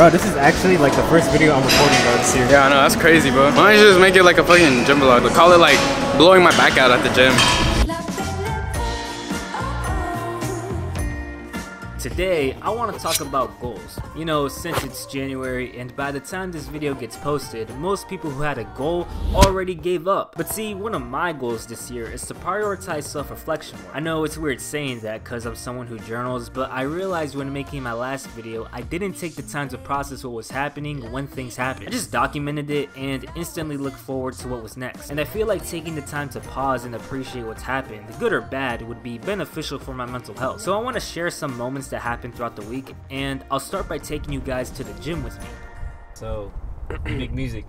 Bro, this is actually like the first video I'm recording bro this year. Yeah, I know, that's crazy, bro. Why don't you just make it like a fucking gym vlog? Call it like blowing my back out at the gym. Today, I want to talk about goals. You know, since it's January and by the time this video gets posted, most people who had a goal already gave up. But see, one of my goals this year is to prioritize self-reflection more. I know it's weird saying that because I'm someone who journals, but I realized when making my last video, I didn't take the time to process what was happening when things happened. I just documented it and instantly looked forward to what was next. And I feel like taking the time to pause and appreciate what's happened, good or bad, would be beneficial for my mental health. So I want to share some moments that happen throughout the week, and I'll start by taking you guys to the gym with me. So, you make music.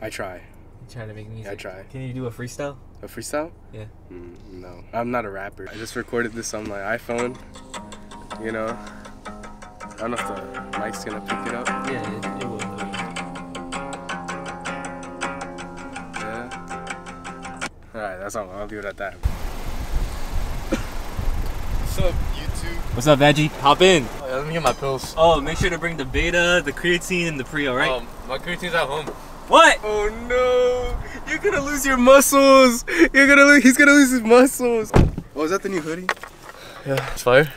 I try. You trying to make music? I try. Can you do a freestyle? A freestyle? Yeah. Mm, no, I'm not a rapper. I just recorded this on my iPhone. You know, I don't know if the mic's gonna pick it up. Yeah, it, it will. Yeah. All right, that's all. I'll leave it at that. What's up, YouTube? What's up, Veggie? Hop in. Oh, yeah, let me get my pills. Oh, make sure to bring the beta, the creatine, and the pre, alright? Um, my creatine's at home. what? Oh no! You're gonna lose your muscles. You're gonna lose. He's gonna lose his muscles. Oh, is that the new hoodie? Yeah, it's fire.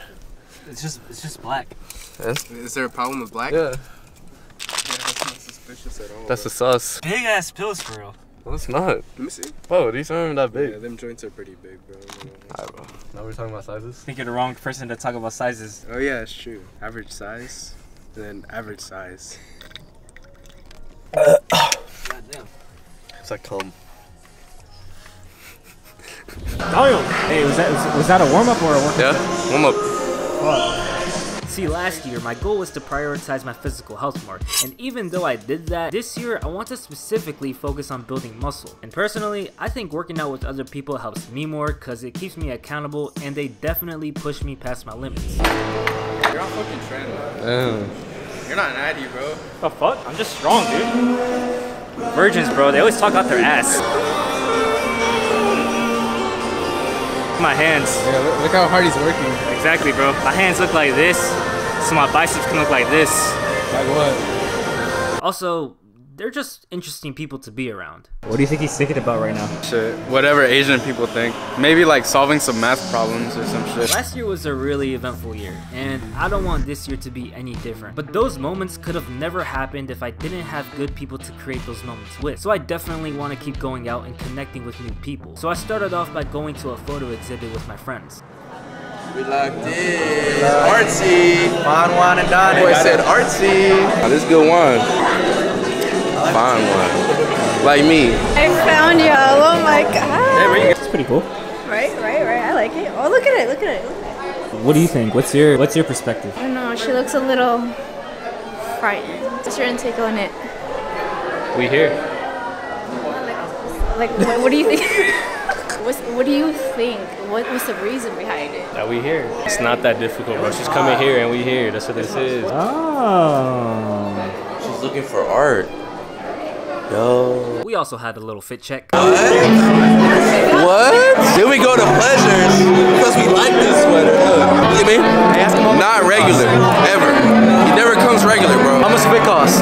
It's just, it's just black. Is there a problem with black? Yeah, Yeah, that's not suspicious at all. that's the sauce. Big ass pills for real. No, it's not. Let me see. Bro, these aren't even that big. Yeah, them joints are pretty big, bro. Alright, bro. Now we're talking about sizes. I think you're the wrong person to talk about sizes. Oh yeah, it's true. Average size, and then average size. Goddamn. It's like cum. Hey, was that was, was that a warm up or a workout? Yeah, warm up. See, last year, my goal was to prioritize my physical health more, and even though I did that, this year I want to specifically focus on building muscle. And personally, I think working out with other people helps me more because it keeps me accountable and they definitely push me past my limits. You're on fucking tren. Damn. You're not natty, bro. The fuck? I'm just strong, dude. Virgins, bro, they always talk out their ass. My hands. Yeah, look, look how hard he's working. Exactly, bro. My hands look like this, so my biceps can look like this. Like what? Also, they're just interesting people to be around. What do you think he's thinking about right now? Shit. Whatever Asian people think. Maybe like solving some math problems or some shit. Last year was a really eventful year, and I don't want this year to be any different. But those moments could have never happened if I didn't have good people to create those moments with. So I definitely want to keep going out and connecting with new people. So I started off by going to a photo exhibit with my friends. We locked in. Artsy. Fine wine and dining. Boy said artsy. Oh, this is good wine. Fine one. Like me. I found y'all. Oh my god. It's pretty cool. Right, right, right. I like it. Oh, look at it. Look at it. Look at it. What do you think? What's your What's your perspective? I don't know. She looks a little frightened. What's your intake on it? We here. Like, what, what do you think? What's, what do you think? What was the reason behind it? That we here. It's not that difficult, bro. She's coming here and we here. That's what this is. Oh. She's looking for art. Yo. We also had a little fit check. What? what? Then we go to pleasures because we like this sweater. Look, look at me. Not regular, ever. He never comes regular, bro. How much it cost?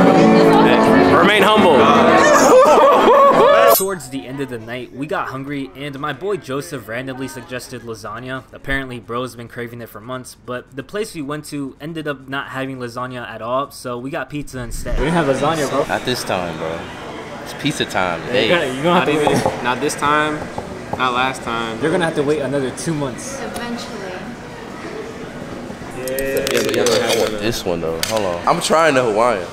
Remain humble. Towards the end of the night, we got hungry, and my boy Joseph randomly suggested lasagna. Apparently, bro's been craving it for months, but the place we went to ended up not having lasagna at all, so we got pizza instead. We didn't have lasagna, bro. At this time, bro. It's pizza time You're gonna, you're gonna have to wait. Not this time. Not last time. You're gonna have to wait another two months. Eventually. Yeah, but yeah, I want this one though. Hold on. I'm trying the Hawaiian.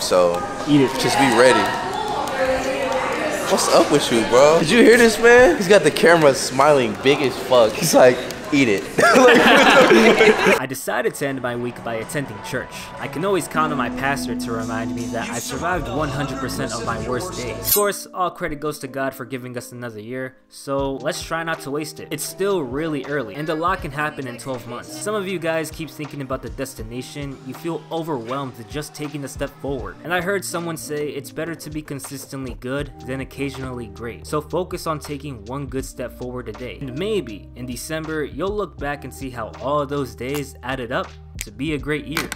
So Eat it. just be ready. What's up with you, bro? Did you hear this, man? He's got the camera smiling big as fuck. He's like, eat it. I decided to end my week by attending church. I can always count on my pastor to remind me that I survived 100% of my worst days. Of course, all credit goes to God for giving us another year, so let's try not to waste it. It's still really early, and a lot can happen in 12 months. Some of you guys keep thinking about the destination, you feel overwhelmed just taking a step forward. And I heard someone say it's better to be consistently good than occasionally great. So focus on taking one good step forward a day. And maybe in December, you'll look back and see how all those days added up to be a great year.